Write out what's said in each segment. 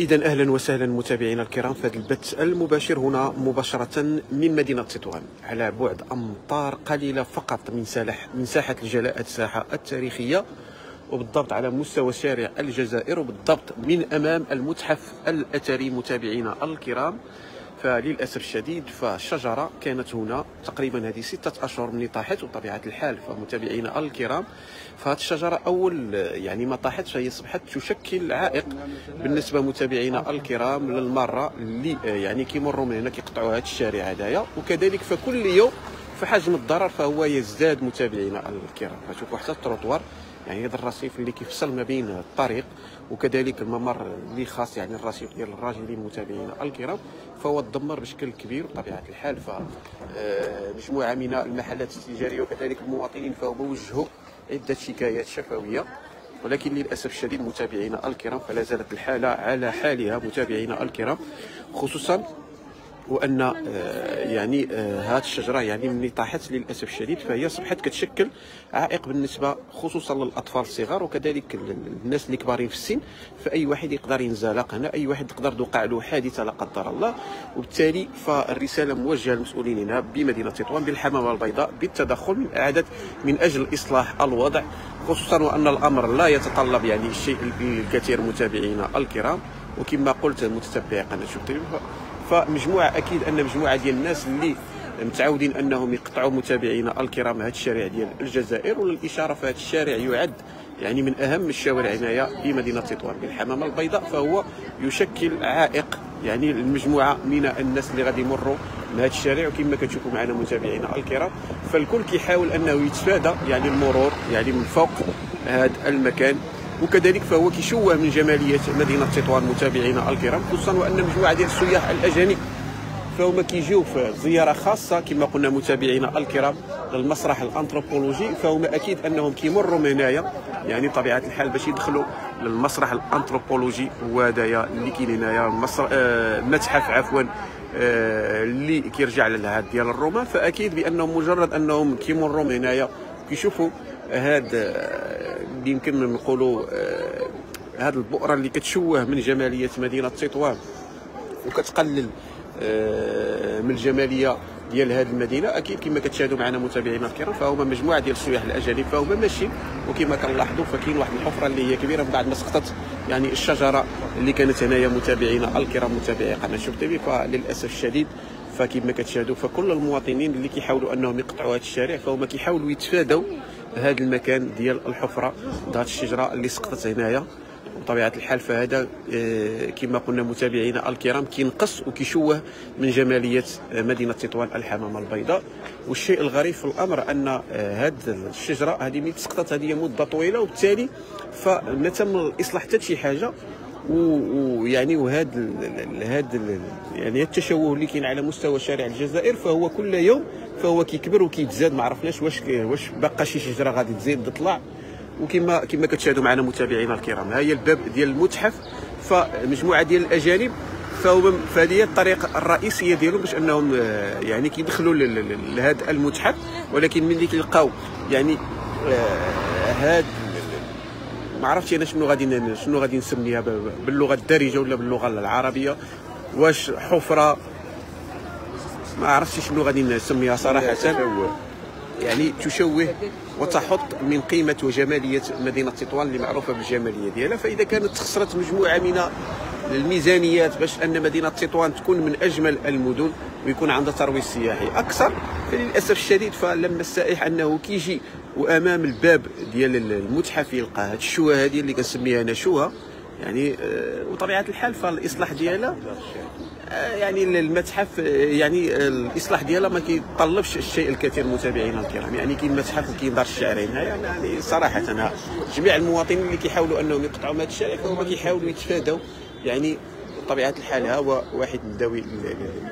إذا أهلا وسهلا متابعينا الكرام في هذا البث المباشر هنا مباشرة من مدينة تطوان على بعد أمتار قليلة فقط من ساحة من ساحة الجلاء الساحة التاريخية وبالضبط على مستوى شارع الجزائر وبالضبط من أمام المتحف الأثري متابعينا الكرام. فللأسف الشديد فالشجرة كانت هنا تقريبا هذه ستة أشهر من طاحت وطبيعة الحال فمتابعينا الكرام فهذه الشجرة أول يعني ما طاحت فهي اصبحت تشكل عائق. بالنسبة متابعينا الكرام للمرة اللي يعني كيمروا من هنا كيقطعوا هذا الشارع هذايا وكذلك فكل يوم فحجم الضرر فهو يزداد متابعينا الكرام. فشوفوا حتى التروطوار. هذا الرصيف اللي كيفصل ما بين الطريق وكذلك الممر اللي خاص يعني الرصيف ديال الراجلين متابعينا الكرام فهو تدمر بشكل كبير بطبيعة الحال. ف آه، مجموعة من المحلات التجارية وكذلك المواطنين فهم وجهوا عدة شكايات شفوية. ولكن للأسف الشديد متابعينا الكرام فلا زالت الحالة على حالها متابعينا الكرام خصوصا وأن آه، يعني هذه آه، الشجرة يعني ملي طاحت للأسف الشديد فهي اصبحت كتشكل عائق بالنسبة خصوصا للأطفال الصغار وكذلك الناس اللي كبارين في السن فأي واحد يقدر ينزلق هنا أي واحد يقدر توقع له حادثة لا قدر الله. وبالتالي فالرسالة موجهة للمسؤولين هنا بمدينة تطوان بالحمامة البيضاء بالتدخل من اعاده من أجل إصلاح الوضع خصوصا وأن الأمر لا يتطلب يعني الشيء الكثير متابعينا الكرام. وكما قلت متتبعي قناة شوف فمجموعة أكيد أن مجموعة ديال الناس اللي متعودين أنهم يقطعوا متابعينا الكرام هذا الشارع ديال الجزائر وللاشاره فهذا الشارع يعد يعني من أهم الشوارع عنايه بمدينه تطوان بالحمامه البيضاء فهو يشكل عائق يعني المجموعه من الناس اللي غادي يمروا من هذا الشارع وكما كتشوفوا معنا متابعينا الكرام. فالكل كيحاول أنه يتفادى يعني المرور يعني من فوق هذا المكان. وكذلك فهو كيشوه من جمالية مدينة تطوان متابعينا الكرام خصوصا وأن مجموعة ديال السياح الأجانب فهما كيجيو في زيارة خاصة كما قلنا متابعينا الكرام للمسرح الأنثروبولوجي فهما أكيد أنهم كيمروا من هنايا يعني طبيعة الحال باش يدخلوا للمسرح الأنثروبولوجي هذايا اللي كاين هنايا مصر آه متحف عفوا آه اللي كيرجع للعهد ديال الرومان فأكيد بانهم مجرد أنهم كيمروا من هنايا كيشوفوا هذا اللي يمكن نقولوا هذه البؤرة اللي كتشوه من جمالية مدينة تطوان وكتقلل آه، من الجمالية ديال هذه المدينة. أكيد كما كتشاهدوا معنا متابعينا الكرام فهما مجموعة ديال السياح الأجانب فهما ماشيين وكما كنلاحظوا فكاين واحد الحفرة اللي هي كبيرة من بعد ما سقطت يعني الشجرة اللي كانت هنايا متابعينا الكرام متابعي قناة شوف تيفي فللأسف الشديد فكما كتشاهدوا فكل المواطنين اللي كيحاولوا أنهم يقطعوا هذا الشارع فهما كيحاولوا يتفادوا هذا المكان ديال الحفرة ذات الشجرة اللي سقطت هنايا. بطبيعة الحال فهذا آه، كما قلنا متابعينا الكرام كينقص وكيشوه من جمالية مدينة تطوان الحمامة البيضاء. والشيء الغريب في الأمر أن هذه آه، الشجرة هذه ملي سقطت هذه مدة طويلة. وبالتالي فما تم الإصلاح حتى شي حاجة. ويعني وهذا هذا يعني التشوه اللي كاين على مستوى شارع الجزائر فهو كل يوم فهو كيكبر وكيتزاد ما عرفناش واش واش باقا شي شجرة غادي تزيد تطلع. وكما كما كتشاهدوا معنا متابعينا الكرام. ها هي الباب ديال المتحف فمجموعة ديال الأجانب. فهو فهذه الطريقة الرئيسية ديالهم باش أنهم آه، يعني كيدخلوا لهذا المتحف. ولكن ملي كيلقاو يعني هذا ما عرفتش أنا شنو غادي شنو غادي نسميها باللغة الدارجة ولا باللغة العربية. واش حفرة ما عرفتش شنو غادي نسميها صراحة. يعني تشوه وتحط من قيمة وجمالية مدينة تطوان اللي معروفة بالجمالية ديالها. فإذا كانت خسرت مجموعة من الميزانيات باش أن مدينة تطوان تكون من أجمل المدن ويكون عندها ترويج سياحي أكثر فللأسف الشديد فلما السائح أنه كيجي وأمام الباب ديال المتحف يلقى هاد الشوه هذه اللي كنسميها أنا شوهه يعني آه، وطبيعة الحال فالإصلاح ديالها يعني المتحف يعني الإصلاح ديالها ما كيطلبش الشيء الكثير متابعينا الكرام. يعني كاين متحف وكاين دار الشعرين. يعني صراحة جميع المواطنين اللي كيحاولوا أنهم يقطعوا هذا الشارع فهما كيحاولوا يتفادوا يعني بطبيعة الحال ها هو واحد من ذوي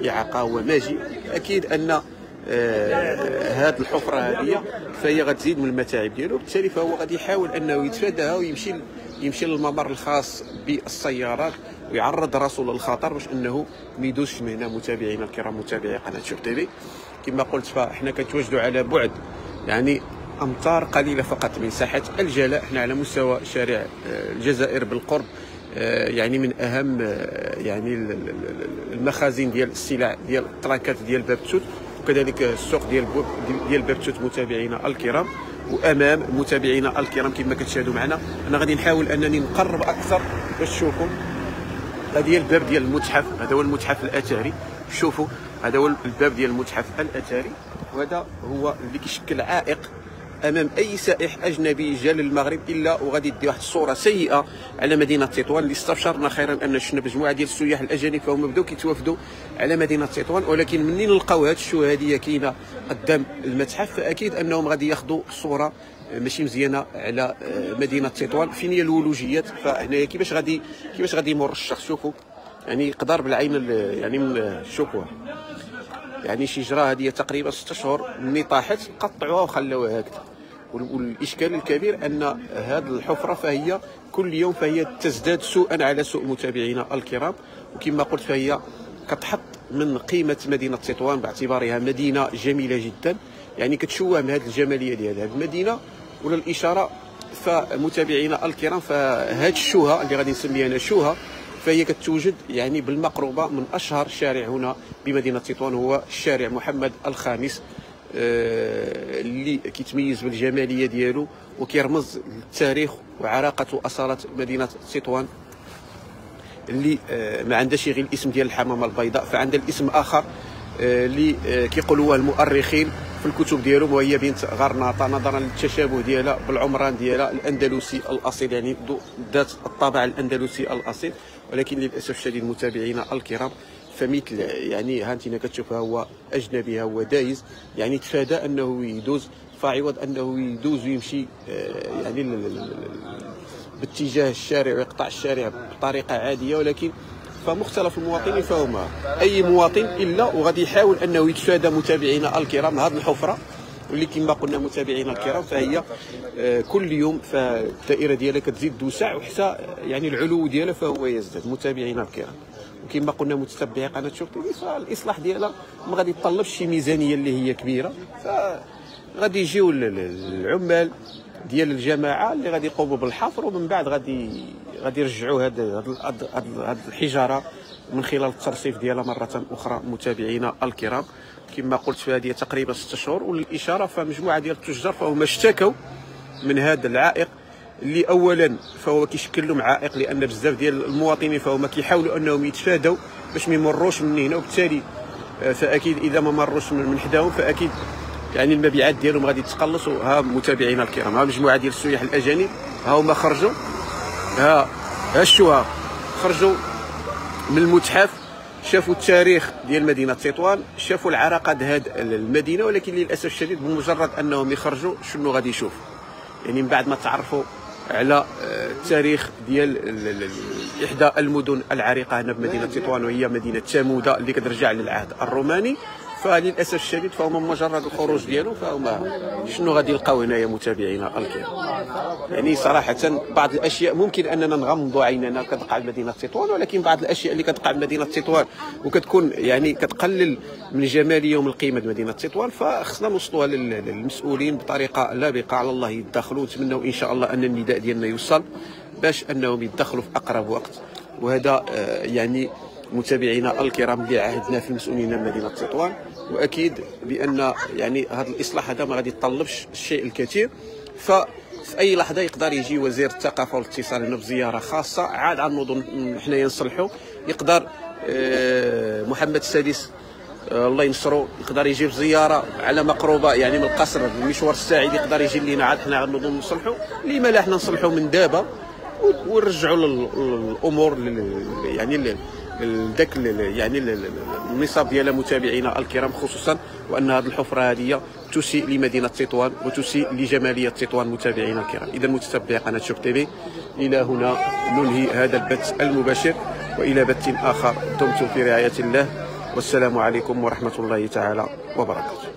الاعاقه هو ماجي أكيد أن هذه آه الحفرة هذه فهي غتزيد من المتاعب ديالو وبالتالي فهو غادي يحاول أنه يتفاداها ويمشي يمشي للممر الخاص بالسيارات ويعرض راسه للخطر باش أنه ما يدوزش من هنا متابعينا الكرام متابعي قناة شوف تيفي كما قلت فإحنا كنتواجدوا على بعد يعني أمتار قليلة فقط من ساحة الجلاء إحنا على مستوى شارع آه، الجزائر بالقرب آه، يعني من أهم يعني المخازن ديال السلع ديال التراكات ديال باب توت وكذلك السوق ديال ديال باب توت متابعينا الكرام وأمام متابعينا الكرام كما كتشاهدوا معنا. أنا غادي نحاول أنني نقرب أكثر باش تشوفوا هذا هي الباب ديال المتحف. هذا هو المتحف الاثري شوفوا هذا هو الباب ديال المتحف الاثري وهذا هو اللي كيشكل عائق أمام أي سائح أجنبي جا للمغرب إلا وغادي يدي واحد الصورة سيئة على مدينة تطوان. اللي استبشرنا خيرا أن شفنا مجموعه ديال السياح الأجانب فهم بداو كيتوافدوا على مدينة تطوان. ولكن منين لقاو هذه الشهاديه كاينة قدام المتحف. فأكيد أنهم غادي ياخذوا صورة ماشي مزيانة على آه، مدينة تطوان. فين هي الولوجيات؟ فهنايا كيفاش غادي كيفاش غادي يمر الشخص؟ شوفوا. يعني يقدر بالعين يعني من شوفوا. يعني شجره هذه تقريبا ست اشهر ملي طاحت قطعوها وخلوها هكذا. والإشكال الكبير أن هذه الحفرة فهي كل يوم فهي تزداد سوءا على سوء متابعينا الكرام. وكما قلت فهي كتحط من قيمة مدينة تطوان باعتبارها مدينة جميلة جدا. يعني كتشوه من هذه الجمالية ديال هذه المدينة. ولا الإشارة فمتابعينا الكرام فهذه الشوهة اللي غادي نسميها أنا شوهة فهي كتوجد يعني بالمقربة من أشهر شارع هنا بمدينة تطوان هو الشارع محمد الخامس آه، اللي كيتميز بالجمالية ديالو وكيرمز للتاريخ وعراقة واصاله مدينة تطوان اللي آه، ما عندهاش غير الاسم ديال الحمامة البيضاء فعندها الاسم آخر آه، اللي كيقولوه المؤرخين في الكتب ديالهم وهي بنت غرناطة نظرا للتشابه ديالها بالعمران ديالها الأندلسي الأصيل يعني ذات الطابع الأندلسي الأصيل. ولكن للأسف الشديد متابعينا الكرام فمثل يعني ها أنت كتشوفها هو أجنبي هو دايز يعني تفادى أنه يدوز فعوض أنه يدوز ويمشي آه، يعني باتجاه الشارع ويقطع الشارع بطريقة عادية ولكن فمختلف المواطنين فهما أي مواطن إلا وغادي يحاول أنه يتفادى متابعينا الكرام هذه الحفرة. واللي كما قلنا متابعينا الكرام فهي آه، كل يوم فالدائرة ديالها كتزيد توسع وحتى يعني العلو ديالها فهو يزداد. متابعينا الكرام. وكما قلنا متتبعي قناة تي فالاصلاح ديالها ما غادي يتطلبش شي ميزانية اللي هي كبيرة. فغادي يجيو العمال ديال الجماعة اللي غادي يقوموا بالحفر ومن بعد غادي غادي يرجعوا هاد هاد الحجارة من خلال الترصيف ديالها مرة أخرى. متابعينا الكرام. كما قلت في هذه تقريبا ست شهور والإشارة فمجموعه ديال التجار فهم اشتكوا من هذا العائق اللي اولا فهو كيشكل لهم عائق لأن بزاف ديال المواطنين فهما كيحاولوا أنهم يتفادوا باش ما يمروش من هنا وبالتالي آه، فأكيد إذا ما مروش من حداهم فأكيد يعني المبيعات ديالهم غادي تقلص ها متابعينا الكرام. ها مجموعة ديال السياح الأجانب ها هما خرجوا ها ها الشوها خرجوا من المتحف شافوا التاريخ ديال مدينة تطوان شافوا العراقة هذه المدينة ولكن للأسف الشديد بمجرد أنهم يخرجوا شنو غادي يشوفوا يعني من بعد ما تعرفوا على التاريخ آه، ديال احدى المدن العريقة هنا بمدينة تطوان وهي مدينة تامودا اللي كترجع للعهد الروماني. فللاسف الشديد فهم مجرد الخروج ديالو فهما شنو غادي يلقاو هنايا متابعينا الكرام. يعني صراحة بعض الأشياء ممكن أننا نغمضوا عيننا كتقع بمدينه تطوان ولكن بعض الأشياء اللي كتقع بمدينه تطوان وكتكون يعني كتقلل من الجماليه ومن القيمه مدينة تطوان فخصنا نوصلوها للمسؤولين بطريقة لابقة على الله يتدخلوا. نتمنوا إن شاء الله أن النداء ديالنا يوصل باش أنهم يتدخلوا في أقرب وقت. وهذا آه، يعني متابعينا الكرام اللي عهدنا في المسؤولين مدينة تطوان وأكيد بأن يعني هذا الإصلاح هذا ما غادي يتطلبش الشيء الكثير. ف في أي لحظة يقدر يجي وزير الثقافة والاتصال هنا بزيارة خاصة. عاد نظن حنايا نصلحوا يقدر آه، محمد السادس آه، الله ينصرو يقدر يجيب زياره على مقربة يعني من القصر المشوار الساعد يقدر يجي لينا. عاد حنا نظن نصلحوا لما لا حنا نصلحوا من دابا ونرجعوا الأمور يعني ذاك يعني النصاب ديال متابعينا الكرام خصوصا وأن هذه الحفرة هذه تسيء لمدينة تطوان وتسيء لجمالية تطوان متابعينا الكرام. اذا متتبعي قناة شوف تيفي إلى هنا ننهي هذا البث المباشر وإلى بث آخر. دمتم في رعاية الله. والسلام عليكم ورحمة الله تعالى وبركاته.